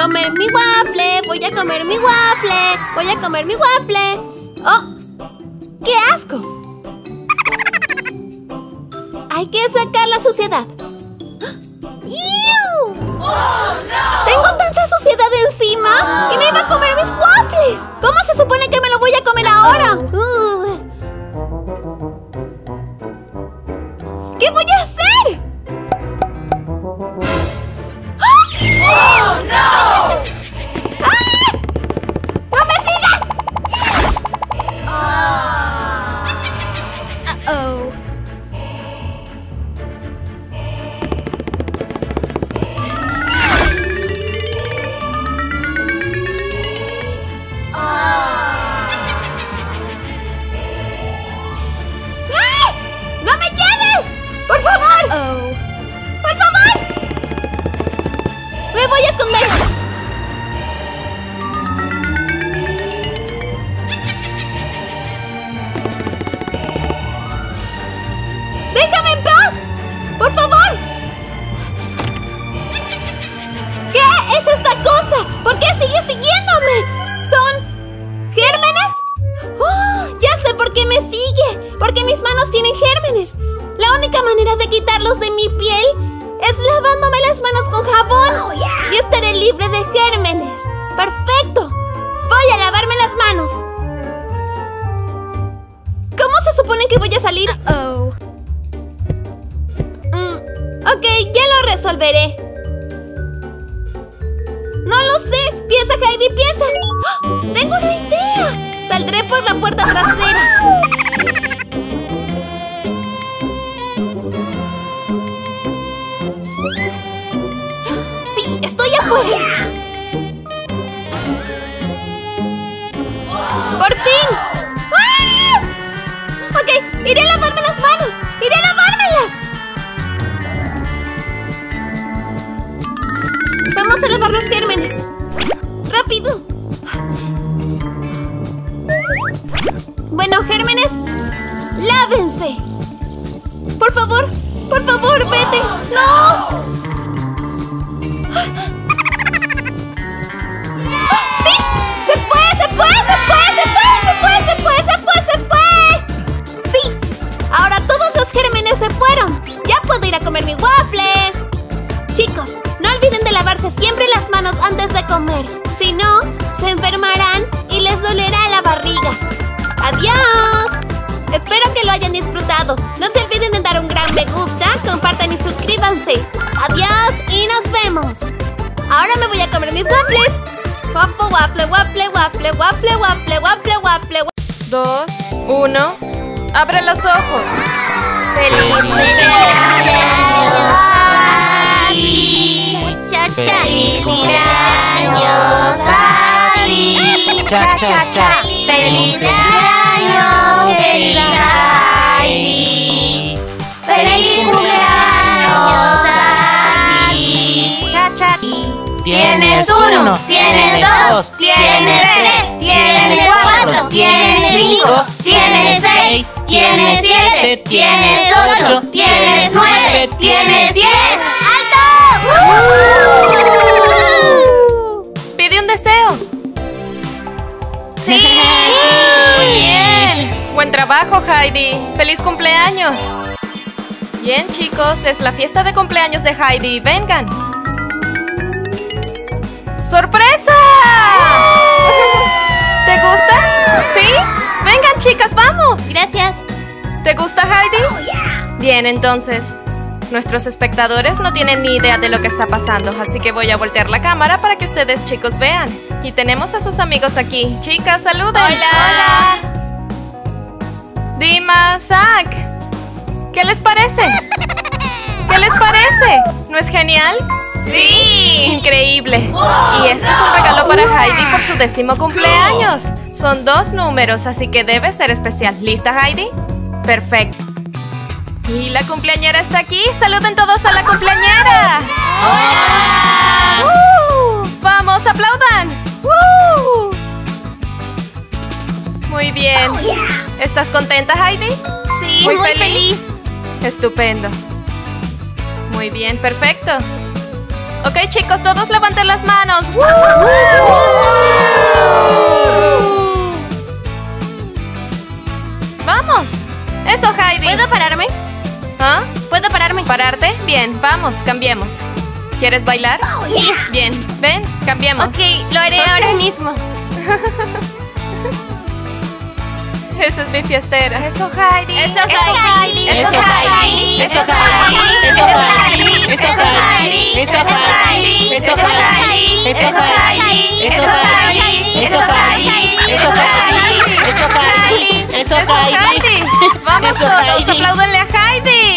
comer mi waffle, voy a comer mi waffle, voy a comer mi waffle. ¡Oh! ¡Qué asco! Hay que sacar la suciedad. ¡Iu! Tengo tanta suciedad encima y me iba a comer mis waffles. ¿Cómo se supone que me lo voy a comer ahora? Uh. ¡Vamos a lavar los gérmenes! ¡Rápido! Bueno, gérmenes, lávense. Por favor, por favor, vete. ¡No! ¡Sí! ¡Se puede, se puede, se puede, se puede, se puede, se puede, se puede, se puede! ¡Sí! Ahora todos los gérmenes se fueron. ¡Ya puedo ir a comer mi waffle! Chicos, lavarse siempre las manos antes de comer. Si no, se enfermarán y les dolerá la barriga. ¡Adiós! Espero que lo hayan disfrutado. No se olviden de dar un gran me gusta, compartan y suscríbanse. Adiós y nos vemos. Ahora me voy a comer mis waffles. Waffle, waffle, waffle, waffle, waffle, waffle, waffle, waffle. Dos, uno. Abre los ojos. ¡Feliz cha. ¡Feliz cumpleaños a ti! Cha, cha, cha. ¡Feliz cumpleaños, querida Heidi! ¡Feliz cumpleaños a ti! Cha, cha. Tienes uno, tienes dos, tienes tres, tienes cuatro, tienes cinco, tienes seis, tienes siete, tienes ocho, tienes nueve, tienes diez. Pide un deseo. ¡Sí! Muy bien. Buen trabajo, Heidi. ¡Feliz cumpleaños! Bien, chicos, es la fiesta de cumpleaños de Heidi. Vengan. ¡Sorpresa! ¿Te gusta? ¿Sí? Vengan, chicas, vamos. Gracias. ¿Te gusta, Heidi? Bien, entonces. Nuestros espectadores no tienen ni idea de lo que está pasando, así que voy a voltear la cámara para que ustedes, chicos, vean. Y tenemos a sus amigos aquí. Chicas, saluden. Hola. Dima, Zach. ¿Qué les parece? ¿Qué les parece? ¿No es genial? ¡Sí! Increíble. Y este es un regalo para Heidi por su décimo cumpleaños. Son dos números, así que debe ser especial. ¿Lista, Heidi? Perfecto. Y la cumpleañera está aquí. Saluden todos a la cumpleañera. ¡Hola! ¡Uh! ¡Vamos, aplaudan! ¡Uh! Muy bien. ¿Estás contenta, Heidi? Sí, Muy muy, feliz. feliz. Estupendo. Muy bien, perfecto. Ok, chicos, todos levanten las manos. ¡Vamos! ¡Eso, Heidi! ¿Puedo pararme? ¿Ah? ¿Puedo pararme? ¿Pararte? Bien, vamos, cambiemos. ¿Quieres bailar? Sí. Bien, ven, cambiemos. Ok, lo haré ahora mismo. Esa es mi fiestera. Eso, Heidi. Eso, Heidi. Eso, Heidi. Eso, Heidi. Eso, Heidi. Eso, Heidi. Eso, Heidi. Eso, Heidi. Eso, Heidi. Eso, Heidi. Eso, Heidi. Eso, Heidi. Eso, Heidi. Eso, Eso, Heidi. Heidi. Vamos Eso, todos, Heidi. apláudenle a Heidi.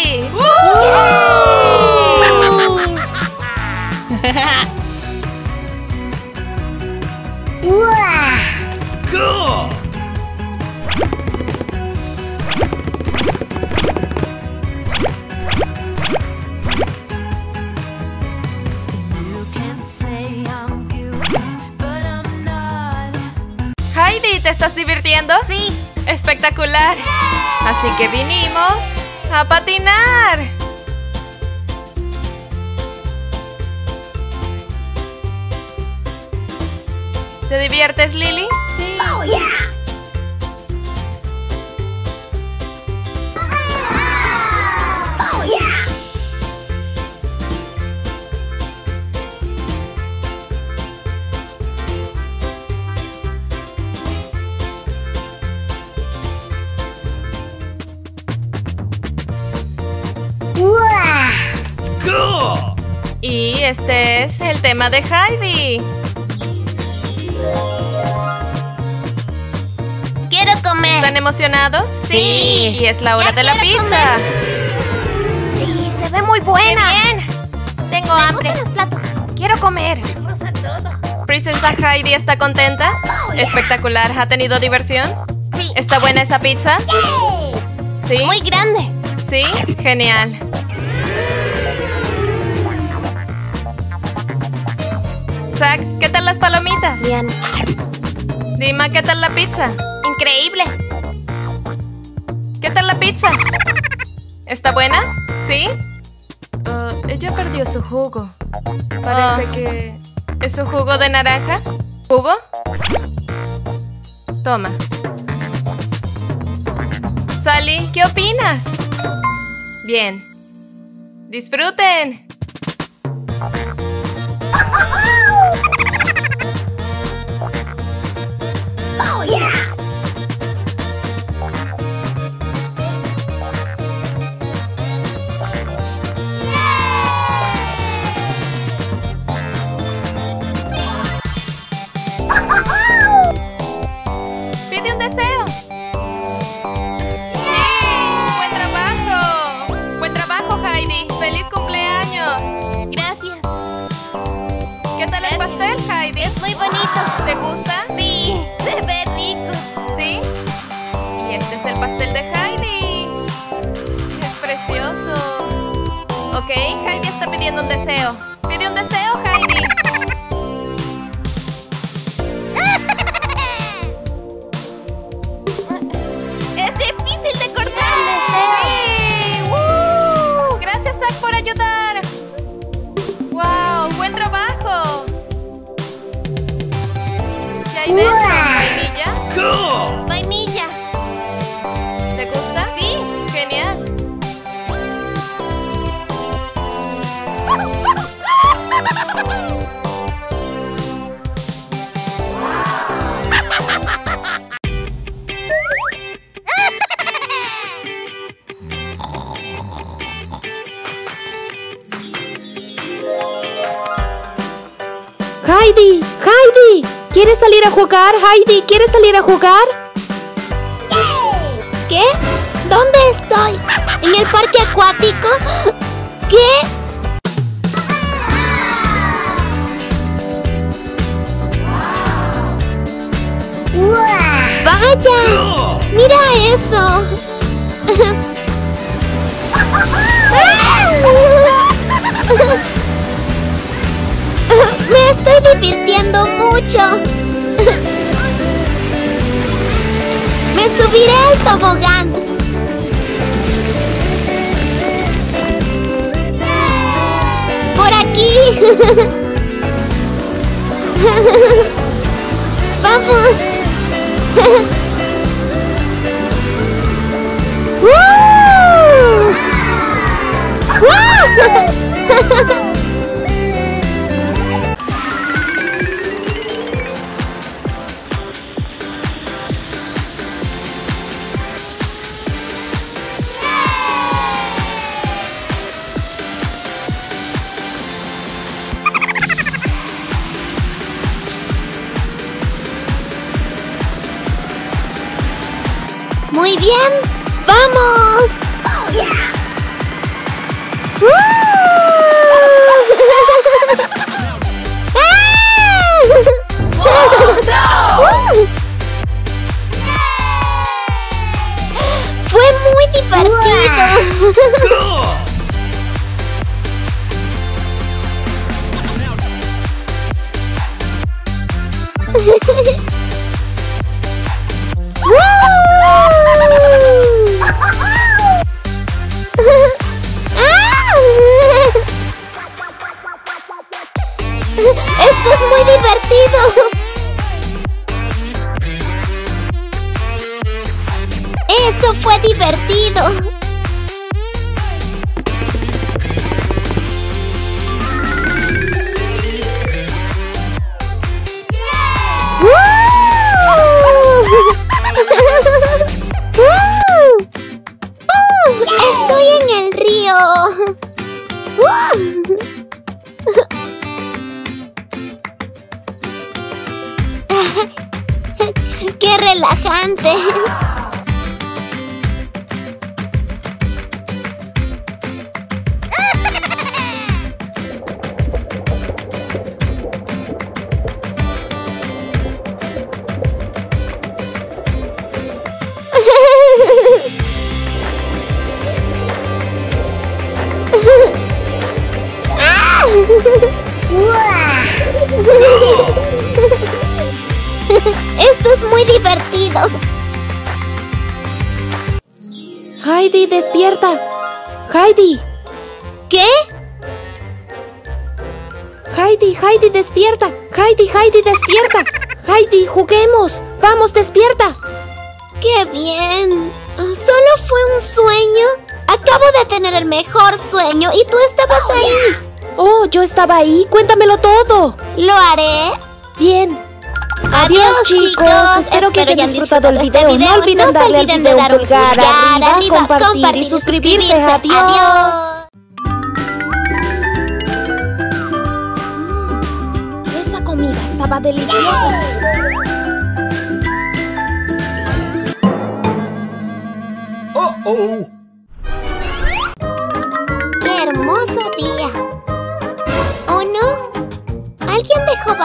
Heidi, ¿te estás divirtiendo? Sí. Espectacular. Así que vinimos a patinar. ¿Te diviertes, Lily? Sí. Y este es el tema de Heidi. ¿Están emocionados? Sí. Y es la hora Ya de la pizza. Sí, se ve muy buena. bien. Tengo hambre. los platos. Quiero comer. Princesa Heidi está contenta. Espectacular. ¿Ha tenido diversión? Sí. ¿Está buena esa pizza? ¿Sí? Muy grande. ¿Sí? Genial. Zack, ¿qué tal las palomitas? Bien. Dima, ¿qué tal la pizza? Increíble. ¿Qué tal la pizza? ¿Está buena? ¿Sí? Ah, ella perdió su jugo. Parece que... ¿Es su jugo de naranja? ¿Jugo? Toma. Sally, ¿qué opinas? Bien. Disfruten. Heidi está pidiendo un deseo. Pide un deseo, Heidi. Es difícil de cortar. ¡Sí! ¡Woo! Gracias, Zach, por ayudar. ¡Wow! ¡Buen trabajo! ¿Qué hay dentro? ¿Quieres salir a jugar? Heidi, ¿quieres salir a jugar? ¿Qué? ¿Dónde estoy? ¿En el parque acuático? ¿Qué? ¡Vaya! ¡Mira eso! Me estoy divirtiendo mucho. Me subiré al tobogán. Por aquí. ¡Vamos! ¡Woo! ¡Woo! Despierta. Heidi. ¿Qué? Heidi, Heidi, despierta. Heidi, Heidi, despierta. Heidi, juguemos. Vamos, despierta. ¡Qué bien! ¿Solo fue un sueño? Acabo de tener el mejor sueño y tú estabas ahí. Oh, yo estaba ahí. Cuéntamelo todo. Lo haré. Bien. Adiós, chicos. Espero que hayan disfrutado el video. este No olviden No se darle olviden de dar un un pulgar pulgar arriba, arriba, compartir y compartir y suscribirse. suscribirse. Adiós. Adiós. Esa comida estaba deliciosa. Uh-oh. ¡Qué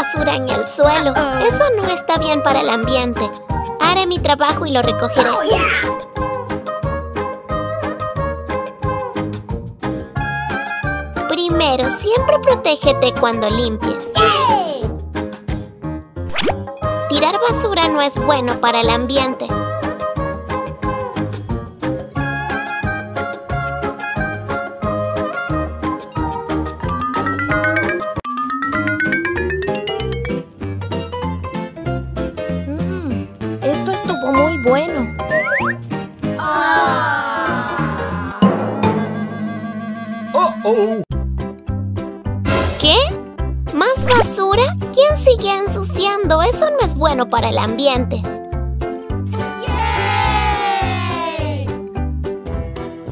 basura en el suelo. Eso no está bien para el ambiente. Haré mi trabajo y lo recogeré. Primero, siempre protégete cuando limpies. Tirar basura no es bueno para el ambiente. Para el ambiente.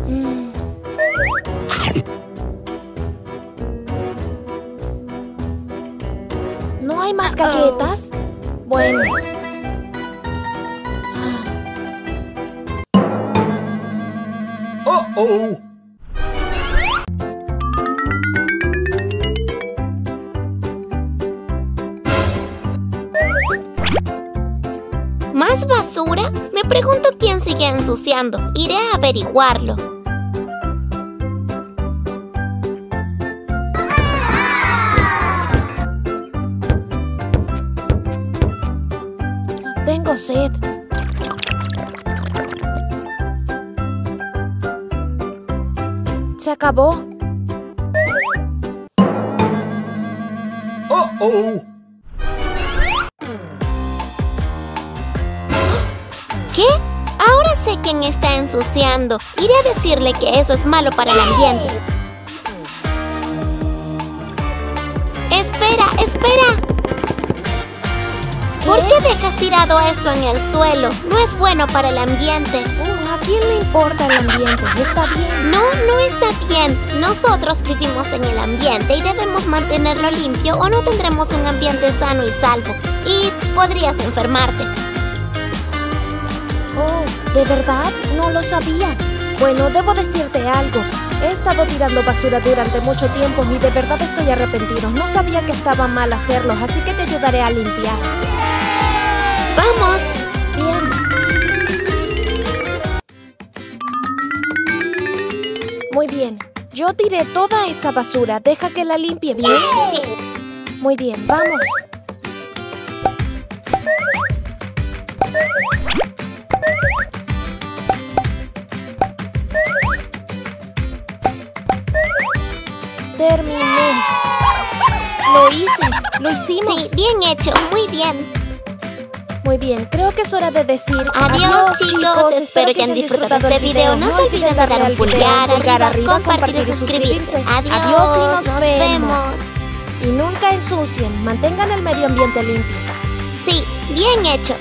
Mm. ¿No hay más galletas? Bueno. Uh-oh. ¿Más ensuciando. Iré a averiguarlo. Tengo sed. Se acabó. Uh-oh. ¿Qué? Ensuciando. Iré a decirle que eso es malo para el ambiente. Espera, espera. ¿Por qué dejas tirado esto en el suelo? No es bueno para el ambiente. Uh, ¿A quién le importa el ambiente? Está bien. No, no está bien. Nosotros vivimos en el ambiente y debemos mantenerlo limpio o no tendremos un ambiente sano y salvo. Y podrías enfermarte. Oh, ¿de verdad? No lo sabía. Bueno, debo decirte algo. He estado tirando basura durante mucho tiempo y de verdad estoy arrepentido. No sabía que estaba mal hacerlo, así que te ayudaré a limpiar. ¡Vamos! Bien. Muy bien. Yo tiré toda esa basura. Deja que la limpie bien. Muy bien, vamos. Lo hice. Lo hicimos. Sí, bien hecho, muy bien. Muy bien, creo que es hora de decir Adiós, chicos. Espero que hayan disfrutado este video. No se olviden de dar un pulgar arriba, compartir y suscribirse. Adiós, Adiós y nos, nos vemos. vemos. Y nunca ensucien, mantengan el medio ambiente limpio. Sí, bien hecho.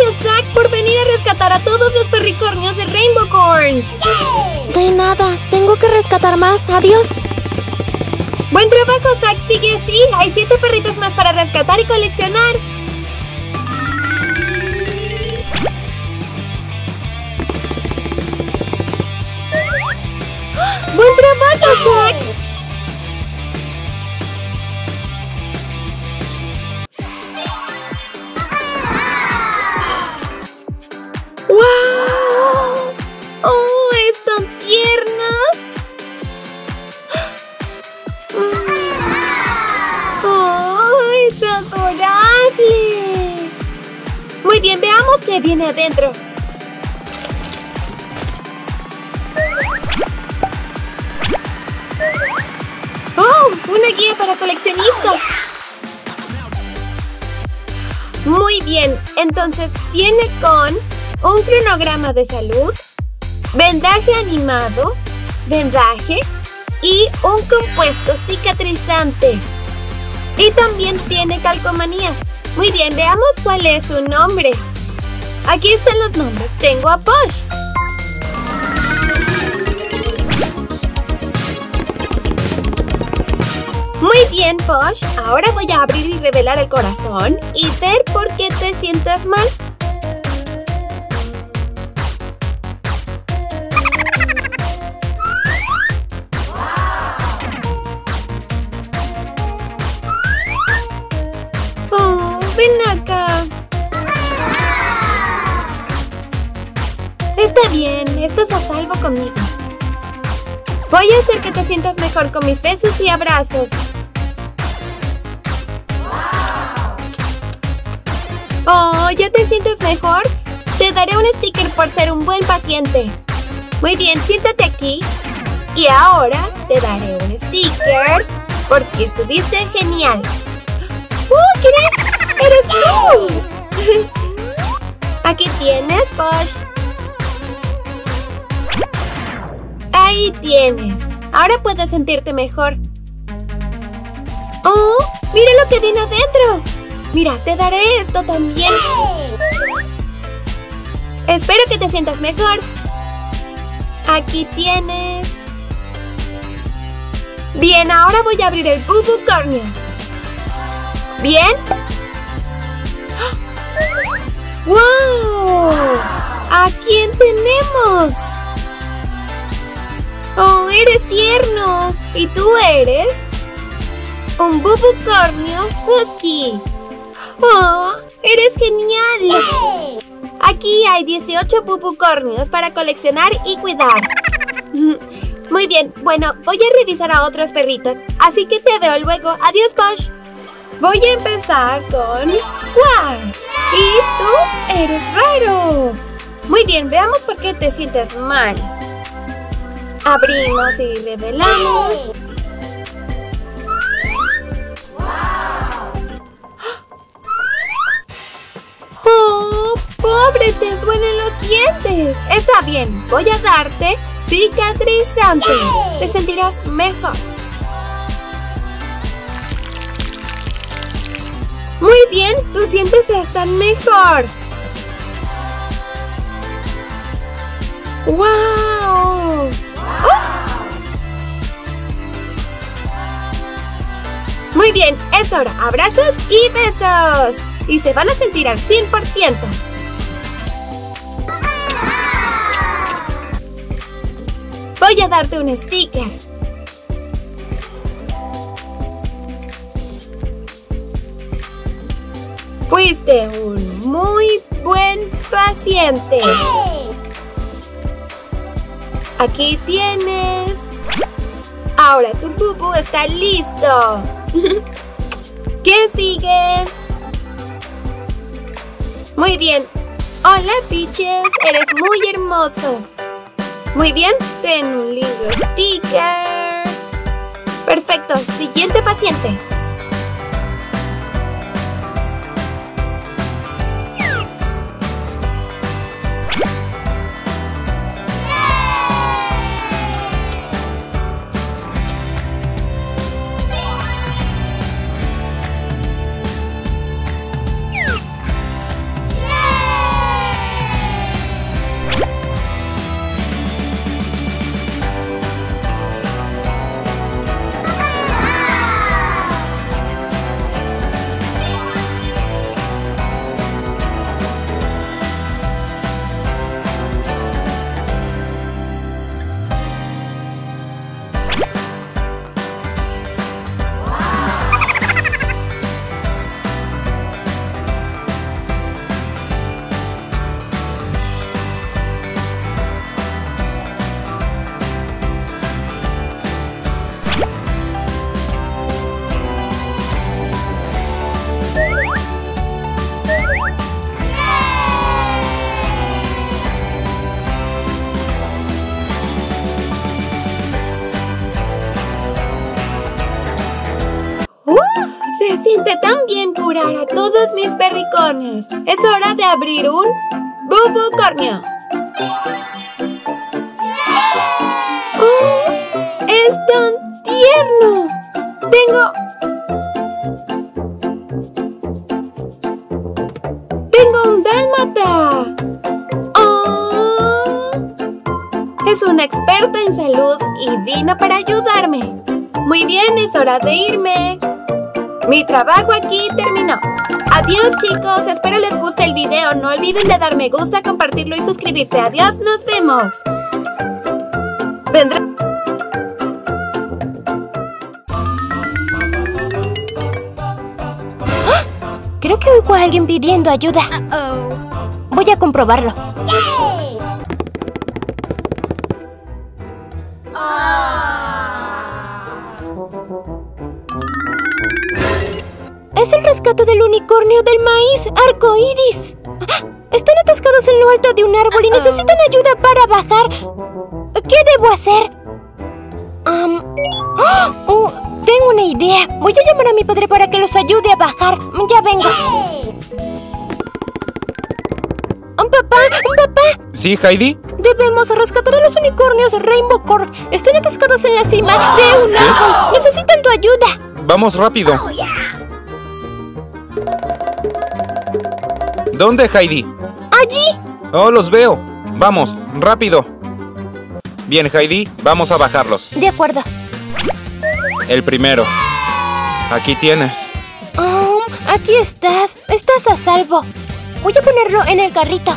Gracias, Zack, por venir a rescatar a todos los perricornios de Rainbow Corns. De nada, tengo que rescatar más. Adiós. Buen trabajo, Zack. Sigue así. Hay siete perritos más para rescatar y coleccionar. ¡Buen trabajo, Zack! Viene adentro. ¡Oh! Una guía para coleccionistas. Muy bien, entonces viene con un cronograma de salud, vendaje animado, vendaje y un compuesto cicatrizante. Y también tiene calcomanías. Muy bien, veamos cuál es su nombre. Aquí están los nombres. Tengo a Posh. Muy bien, Posh. Ahora voy a abrir y revelar el corazón y ver por qué te sientes mal. Voy a hacer que te sientas mejor con mis besos y abrazos. Oh, ¿ya te sientes mejor? Te daré un sticker por ser un buen paciente. Muy bien, siéntate aquí. Y ahora te daré un sticker porque estuviste genial. ¡Uh, ¿qué eres? ¡Eres tú! Aquí tienes, Posh. Ahí tienes. Ahora puedes sentirte mejor. ¡Oh! ¡Mira lo que viene adentro! Mira, te daré esto también. Espero que te sientas mejor. Aquí tienes. Bien, ahora voy a abrir el Bubu Cornea. ¿Bien? ¡Wow! ¿A quién tenemos? ¡Oh, eres tierno! ¿Y tú eres? Un bubucornio husky. ¡Oh, eres genial! Aquí hay 18 bubucornios para coleccionar y cuidar. Muy bien, bueno, voy a revisar a otros perritos, así que te veo luego. Adiós, Posh. Voy a empezar con Squash. Y tú eres raro. Muy bien, veamos por qué te sientes mal. Abrimos y revelamos. ¡Oh, pobre! Te duelen los dientes. Está bien, voy a darte cicatrizante. Te sentirás mejor. Muy bien, tus dientes están mejor. ¡Wow! Muy bien, es hora. Abrazos y besos. Y se van a sentir al 100%. Voy a darte un sticker. Fuiste un muy buen paciente. Aquí tienes. Ahora tu pupu está listo. ¿Qué sigue? Muy bien. Hola, Peaches. Eres muy hermoso. Muy bien. Ten un lindo sticker. Perfecto. Siguiente paciente. Es hora de abrir un bubucornio. ¡Oh! ¡Es tan tierno! Tengo... ¡Tengo un dálmata! ¡Oh! Es una experta en salud y vino para ayudarme. Muy bien, es hora de irme. Mi trabajo aquí terminó. Adiós chicos, espero les guste el video. No olviden de dar me gusta, compartirlo y suscribirse. Adiós, nos vemos. Vendré... Creo que oigo a alguien pidiendo ayuda. Voy a comprobarlo. Es del unicornio del maíz arco iris. Están atascados en lo alto de un árbol y necesitan ayuda para bajar. ¿Qué debo hacer? ¡ah! oh, tengo una idea. Voy a llamar a mi padre para que los ayude a bajar. Ya vengo. Papá, papá. ¿Sí, Heidi? Debemos rescatar a los unicornios Rainbow Corp. Están atascados en la cima de un árbol. Necesitan tu ayuda. Vamos rápido. ¿Dónde, Heidi? Allí. Oh, los veo. Vamos, rápido. Bien, Heidi, vamos a bajarlos. De acuerdo. El primero. Aquí tienes. Um, aquí estás. Estás a salvo. Voy a ponerlo en el carrito.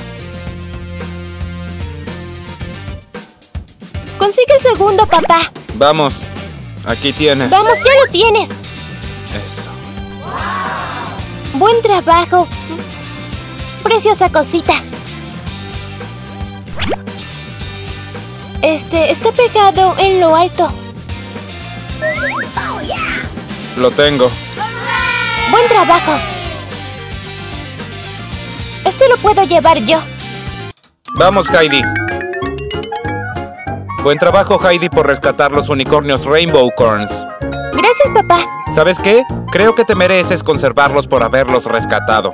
Consigue el segundo, papá. Vamos. Aquí tienes. Vamos, ya lo tienes. Eso. Buen trabajo. Preciosa cosita. Este está pegado en lo alto. Lo tengo. Buen trabajo. Este lo puedo llevar yo. Vamos, Heidi. Buen trabajo, Heidi, por rescatar los unicornios Rainbow Corns. Gracias, papá. ¿Sabes qué? Creo que te mereces conservarlos por haberlos rescatado.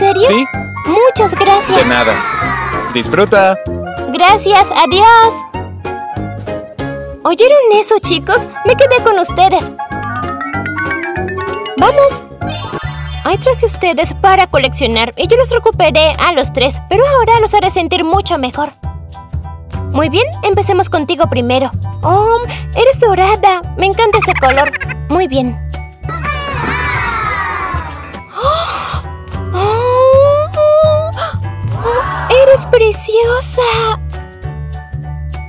¿En serio? ¿Sí? Muchas gracias. De nada. Disfruta. Gracias, adiós. ¿Oyeron eso, chicos? Me quedé con ustedes. ¡Vamos! Hay tres de ustedes para coleccionar y yo los recuperé a los tres, pero ahora los haré sentir mucho mejor. Muy bien, empecemos contigo primero. ¡Oh! ¡Eres dorada! Me encanta ese color. Muy bien. ¡Oh! ¡Eres preciosa!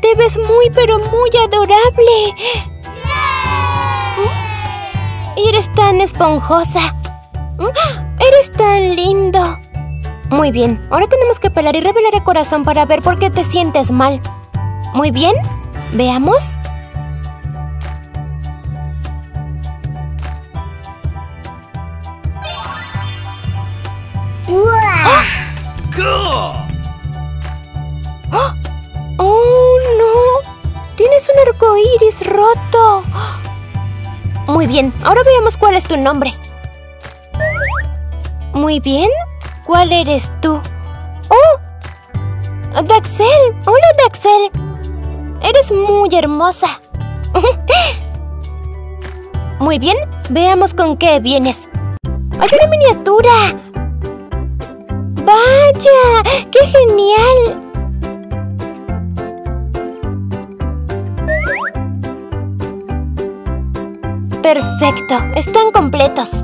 Te ves muy pero muy adorable. ¿Mm? Eres tan esponjosa. ¿Mm? Eres tan lindo. Muy bien, ahora tenemos que pelar y revelar el corazón para ver por qué te sientes mal. Muy bien, veamos. ¡Ah! Iris roto. Muy bien, ahora veamos cuál es tu nombre. Muy bien, ¿cuál eres tú? ¡Oh! Daxel. Hola, Daxel. Eres muy hermosa. Muy bien, veamos con qué vienes. ¡Hay una miniatura! ¡Vaya! ¡Qué genial! Perfecto, están completos.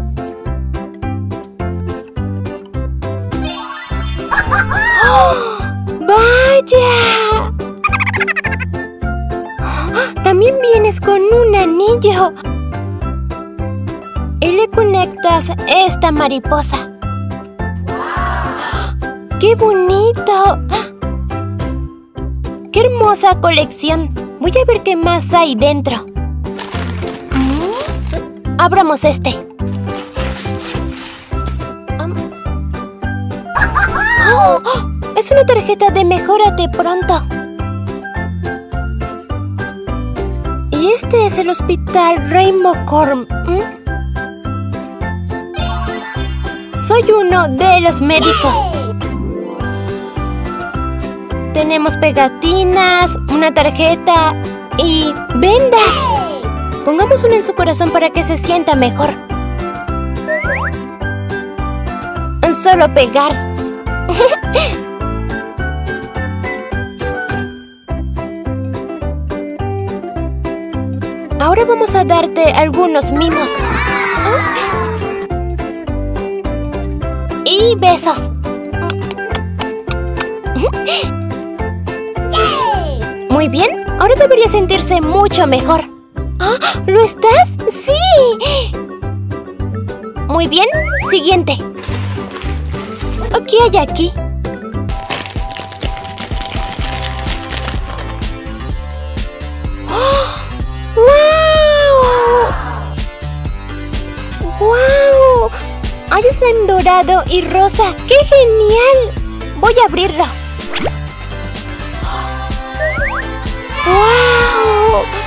¡Oh! ¡Vaya! También vienes con un anillo. Y le conectas esta mariposa. ¡Qué bonito! ¡Qué hermosa colección! Voy a ver qué más hay dentro. Abramos este. ¡Oh! Es una tarjeta de Mejórate pronto. Y este es el hospital Rainbow Corn. Soy uno de los médicos. Tenemos pegatinas, una tarjeta y vendas. Pongamos una en su corazón para que se sienta mejor. Solo pegar. Ahora vamos a darte algunos mimos. Y besos. Muy bien, ahora debería sentirse mucho mejor. ¿Lo estás? ¡Sí! Muy bien, siguiente. ¿Qué hay aquí? ¡Oh! ¡Wow! ¡Wow! Hay slime dorado y rosa. ¡Qué genial! Voy a abrirlo. ¡Wow!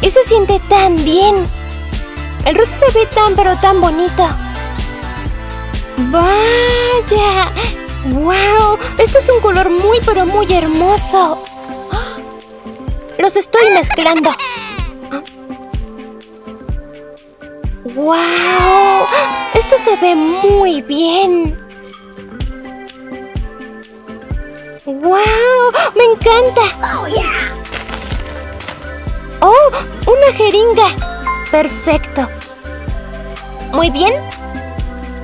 Y se siente tan bien. El rosa se ve tan pero tan bonito. ¡Vaya! ¡Wow! Esto es un color muy pero muy hermoso. Los estoy mezclando. ¡Wow! Esto se ve muy bien. ¡Wow! ¡Me encanta! ¡Oh! ¡Una jeringa! Perfecto. Muy bien.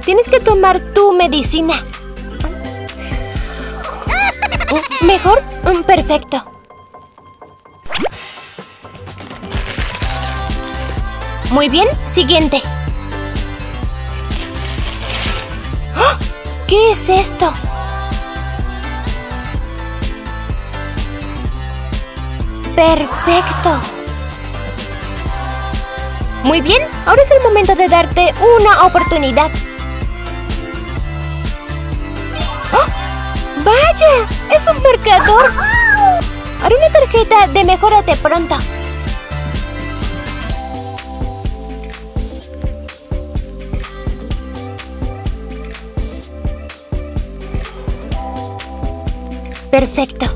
Tienes que tomar tu medicina. ¿Mejor? Mm, Perfecto. Muy bien, siguiente. ¡Ah! ¿Qué es esto? Perfecto. Muy bien, ahora es el momento de darte una oportunidad. ¡Ah! ¡Vaya! ¡Es un marcador! Haré una tarjeta de mejórate pronto. Perfecto.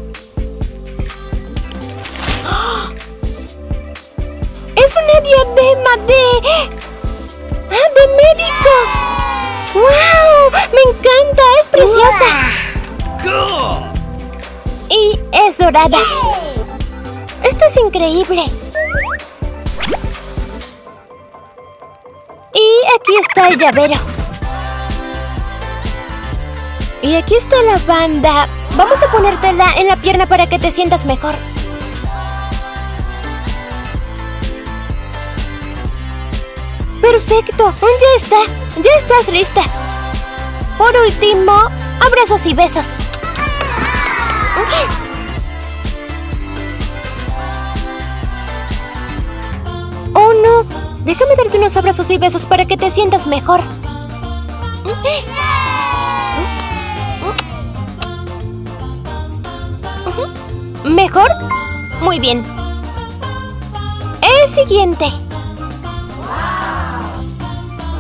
Esto es increíble. Y aquí está el llavero. Y aquí está la banda. Vamos a ponértela en la pierna para que te sientas mejor. Perfecto, ya está. Ya estás lista. Por último, abrazos y besos. Déjame darte unos abrazos y besos para que te sientas mejor. ¿Mejor? Muy bien. El siguiente.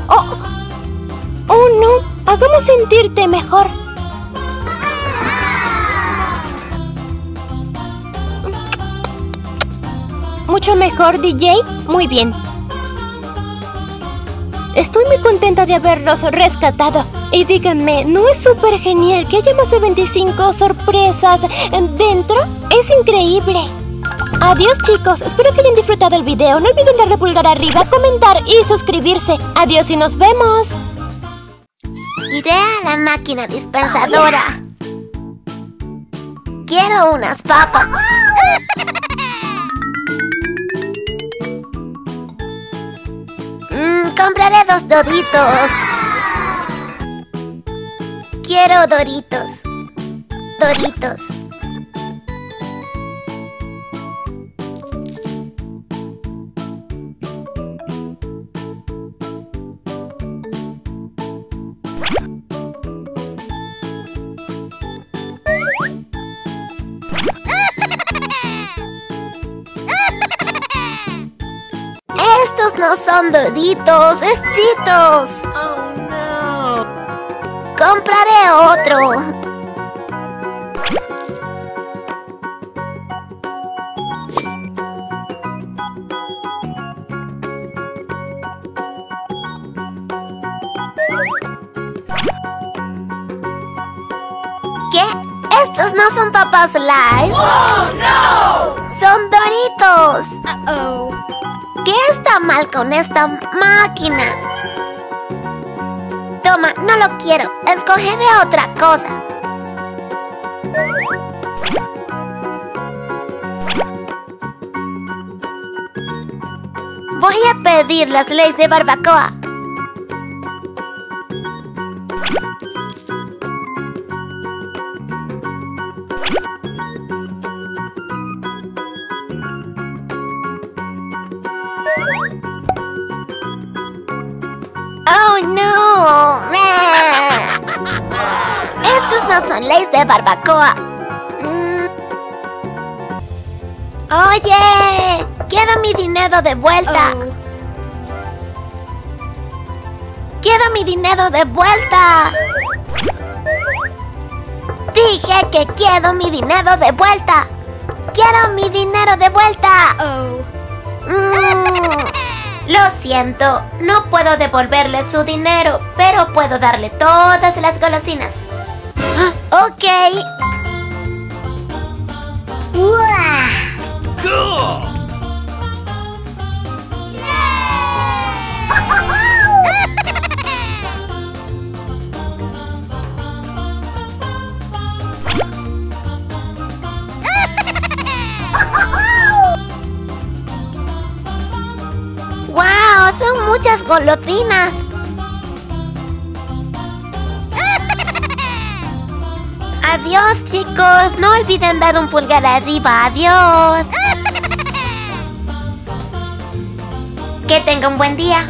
Oh, oh no, hagamos sentirte mejor. ¿Mucho mejor, DJ? Muy bien. Estoy muy contenta de haberlos rescatado. Y díganme, ¿no es súper genial que haya más de 25 sorpresas dentro? Es increíble. Adiós chicos, espero que hayan disfrutado el video. No olviden darle pulgar arriba, comentar y suscribirse. Adiós y nos vemos. Iré a la máquina dispensadora. Quiero unas papas. Compraré dos doritos. Quiero doritos. Doritos. Son doritos, es chitos. Oh no. Compraré otro. Estos no son papas Lays. ¡Oh, no! Son Doritos. oh ¿Qué está mal con esta máquina? Toma, no lo quiero. Escogeré otra cosa. Voy a pedir las leyes de barbacoa. Leyes de barbacoa. Mm. ¡Oye! ¡Quiero mi dinero de vuelta! Oh. ¡Quiero mi dinero de vuelta! Dije que quiero mi dinero de vuelta. ¡Quiero mi dinero de vuelta! Oh. Mm, Lo siento, no puedo devolverle su dinero, pero puedo darle todas las golosinas. Ah, ok. Uah. ¡Wow! Son muchas golosinas. Adiós, chicos. No olviden dar un pulgar arriba. Adiós. Que tenga un buen día.